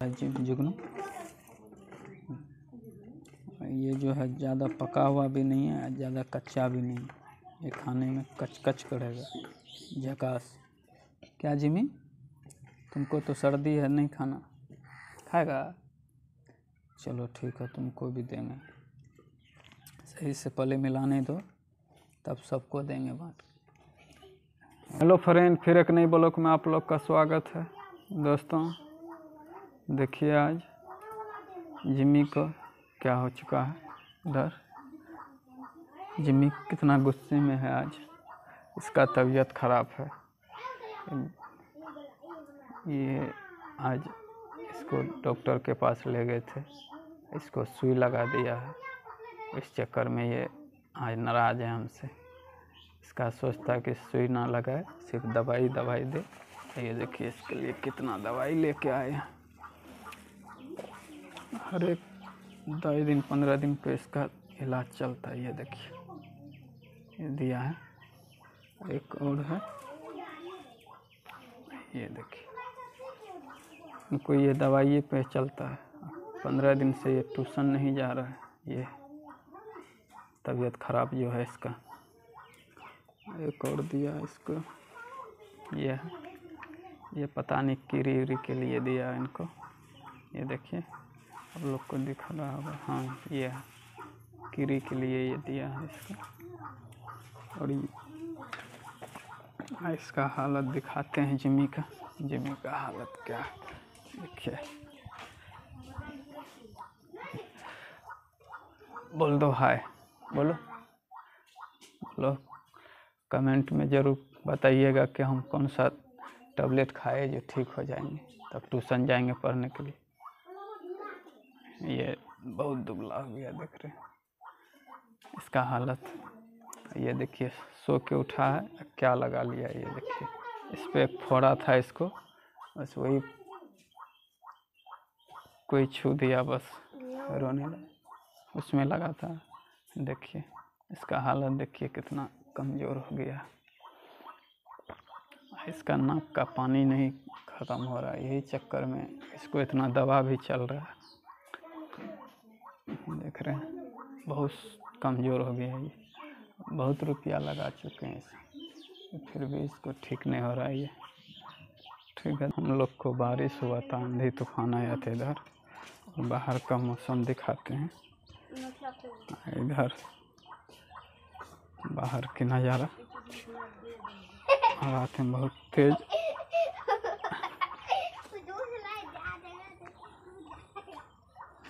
जुगनू। ये जो है, ज़्यादा पका हुआ भी नहीं है ज़्यादा कच्चा भी नहीं ये खाने में कच कच करेगा। झकास। क्या जिमी? तुमको तो सर्दी है, नहीं खाना। खाएगा? चलो ठीक है, तुमको भी देंगे। सही से पहले मिलाने दो, तब सबको देंगे बांट। हेलो फ्रेंड, फिर एक नई ब्लॉक में आप लोग का स्वागत है। दोस्तों देखिए आज जिम्मी को क्या हो चुका है उधर जिम्मी कितना गुस्से में है आज। इसका तबीयत खराब है। ये आज इसको डॉक्टर के पास ले गए थे। इसको सुई लगा दिया है। इस चक्कर में ये आज नाराज़ है हमसे। इसका सोचता है कि सुई ना लगाए, सिर्फ़ दवाई दवाई दे। ये देखिए इसके लिए कितना दवाई लेके आए हैं। हर एक दस दिन, पंद्रह दिन पे इसका इलाज चलता है, ये देखिए। ये दिया है, एक और है। ये देखिए। इनको ये दवाई पे चलता है। पंद्रह दिन से ये ट्यूशन नहीं जा रहा है, ये तबीयत खराब जो है इसका। एक और दिया इसको। ये है। ये पता नहीं कीरी के लिए दिया इनको। ये देखिए। आप लोग को दिख रहा होगा। हाँ। ये कीरी के लिए ये दिया है इसको। और ये इसका हालत दिखाते हैं जिमी का। जिमी का हालत क्या देखिए। बोल दो हाय। बोलो। बोलो। कमेंट में ज़रूर बताइएगा कि हम कौन सा टैबलेट खाए जो ठीक हो जाएँगे। तब ट्यूशन जाएँगे पढ़ने के लिए। ये बहुत दुबला हो गया देख रहे इसका हालत। ये देखिए सो के उठा है क्या लगा लिया ये देखिए। इस पर एक फोड़ा था इसको बस वही कोई छू दिया बस रोने लगा। उसमें लगा था। देखिए इसका हालत देखिए कितना कमज़ोर हो गया। इसका नाक का पानी नहीं ख़त्म हो रहा है यही चक्कर में इसको इतना दवा भी चल रहा है। देख रहे हैं बहुत कमज़ोर हो गया है ये। बहुत रुपया लगा चुके हैं इसे। फिर भी इसको ठीक नहीं हो रहा है ये। ठीक है, हम लोग को बारिश हुआ था, आंधी तूफ़ान आया था इधर। बाहर का मौसम दिखाते हैं। इधर। बाहर की नज़ारा। रात में बहुत तेज।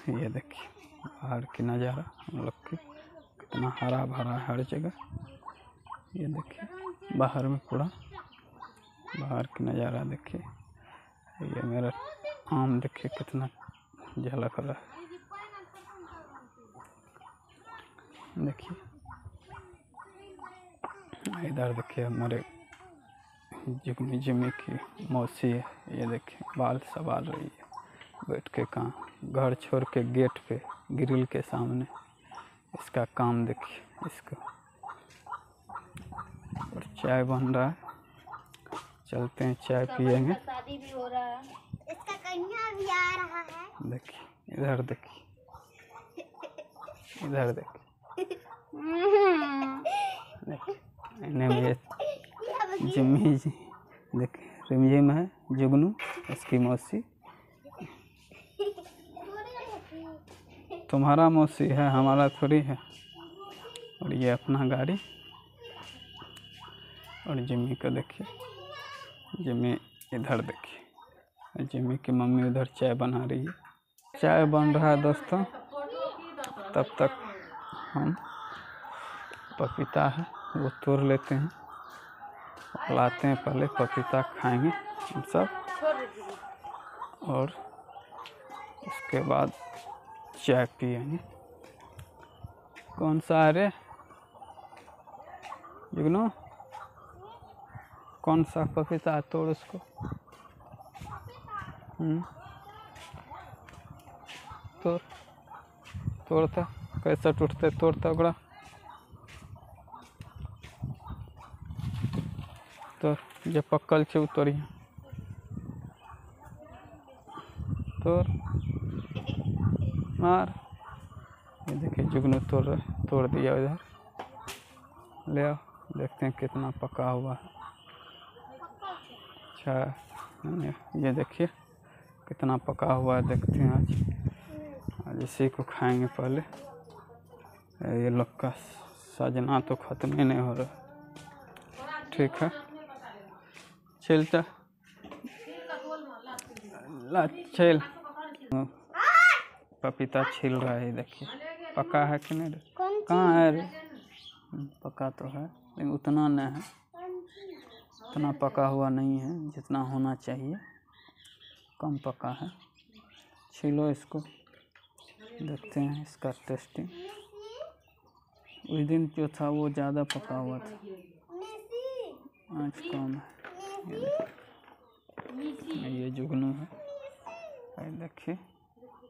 ये देखिए। बाहर की नज़ारा, हम लोग की कितना हरा भरा हर जगह। ये देखिए, बाहर में पूरा, बाहर की नज़ारा देखिए। ये मेरा आम देखिए कितना झलक रहा है। देखिए, इधर देखिए हमारे जिगमी जिमी की मौसी है। ये देखिए, बाल संभाल रही है। बैठ के काम घर छोड़ के गेट पे ग्रिल के सामने। इसका काम देखिए इसको। और चाय बन रहा है। चलते हैं चाय पियेंगे। शादी भी हो रहा है। इसका कन्या भी आ रहा है। देखिए इधर देखिए। इधर देखिए। देखिए इन्हें में जिम्मी जी देखिए रिमझिम है जुगनू इसकी मौसी। तुम्हारा मौसी है, हमारा थोड़ी है। और ये अपना गाड़ी। और जिम्मी को देखिए। जिम्मी इधर देखिए। जिम्मी की मम्मी उधर चाय बना रही है। चाय बन रहा है दोस्तों। तब तक हम पपीता है, वो तोड़ लेते हैं। लाते हैं पहले, पपीता खाएँगे हम सब। और उसके बाद पिएँगे कौन सा है? रे जुगनू कौन सा पपीता है तोड़ उसको? हम्म। तोड़ तोड़ता, कैसे टूटते तोड़ता ओकरा तो जे पक्कल छै तोड़िए एक और मार। ये देखिए, जुगनू तोड़ तोड़ दिया इधर ले आओ, देखते हैं कितना पका हुआ है। अच्छा ये देखिए, कितना पका हुआ है, देखते हैं आज। आज इसी को खाएँगे पहले। ये लोग का सजना तो ख़त्म ही नहीं हो रहा। ठीक है। छिलता ला छिल पपीता छिल रहा है देखिए। पका है कि नहीं कहाँ है रे? पका तो है लेकिन उतना नहीं है। उतना पका हुआ नहीं है जितना होना चाहिए। कम पका है। छिलो इसको। देखते हैं इसका टेस्टिंग उस दिन जो था वो ज़्यादा पका हुआ था। आज कम है। ये ये जुगनू है। देखिए।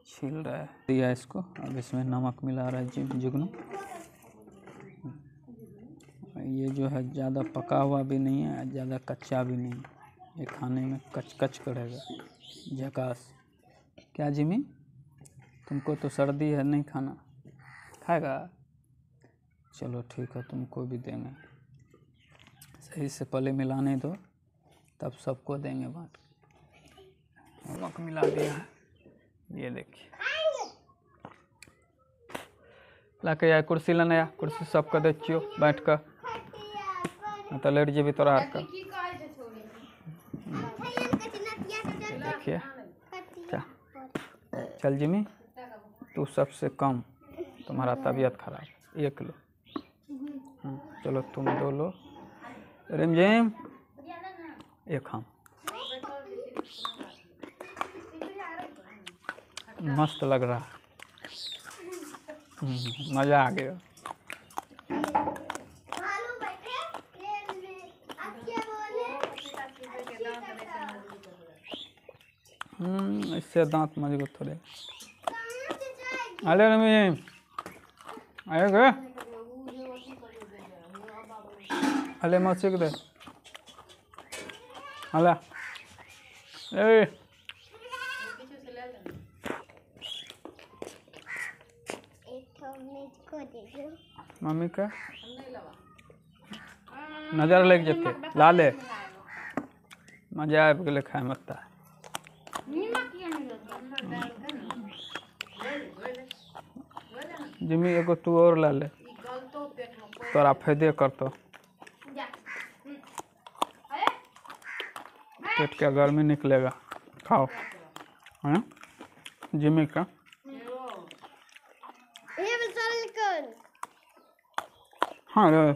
छील रहा है। दिया इसको। अब इसमें नमक मिला रहा है जु- जुगनू। ये जो है, ज़्यादा पका हुआ भी नहीं है, ज़्यादा कच्चा भी नहीं ये खाने में कच कच करेगा। झकास। क्या जिमी? तुमको तो सर्दी है, नहीं खाना। खाएगा? चलो ठीक है, तुमको भी देंगे। सही से पहले मिलाने दो, तब सबको देंगे बांट। नमक मिला दिया है। ये देखिए। ला के आया कुर्सी लेने आया कुर्सी सबके दे छियो बैठ कर नहीं तो लेट जेबी तोरा कर देखिए। चल जिमी तू सबसे कम तुम्हारा तबीयत खराब एक लो। हाँ, चलो तुम दो लो। रिमझिम। एक हम मस्त लग रहा हम्म, मज़ा आ गया। हम्म, इससे दांत मज़बूत थोड़े अरे रमीम आए गए? अले मौसी दे। अला। ए मम्मी का? नज़र लग जते। लाले मज़ा आबि गेलै खाइमे तऽ जिमी एगो तू और ला ले तोरा फ़ायदे करतो पेट का गर्मी निकलेगा। खाओ। हैं? जिमी का? हाँ रे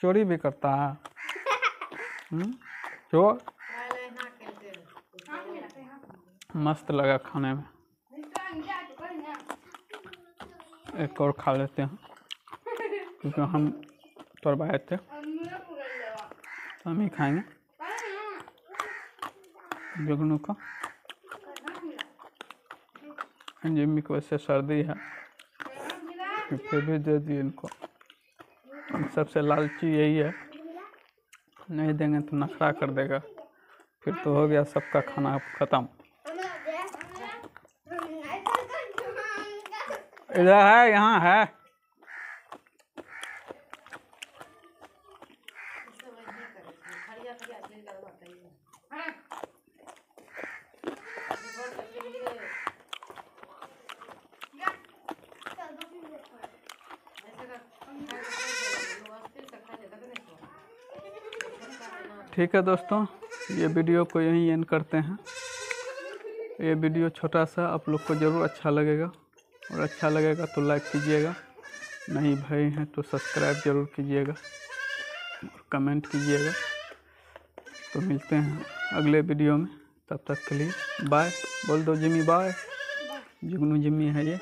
चोरी भी करता है। हम्म? चोर मस्त लगा खाने में। एक और खा लेते हैं। क्योंकि हम तोड़वाए थे। तो हम ही खाएँगे। जुगनू का जिम्मी को वैसे सर्दी है। फिर भी दे दिए इनको। हम सबसे लालची यही है। नहीं देंगे तो नखरा कर देगा। फिर तो हो गया सबका खाना खत्म। इधर है, यहाँ है। ठीक है दोस्तों, ये वीडियो को यहीं एंड करते हैं। ये वीडियो छोटा सा, आप लोग को ज़रूर अच्छा लगेगा। और अच्छा लगेगा तो लाइक कीजिएगा। नहीं भाई हैं तो सब्सक्राइब ज़रूर कीजिएगा। और कमेंट कीजिएगा। तो मिलते हैं अगले वीडियो में। तब तक के लिए बाय बोल दो जिमी बाय जुगनू जिमी है ये।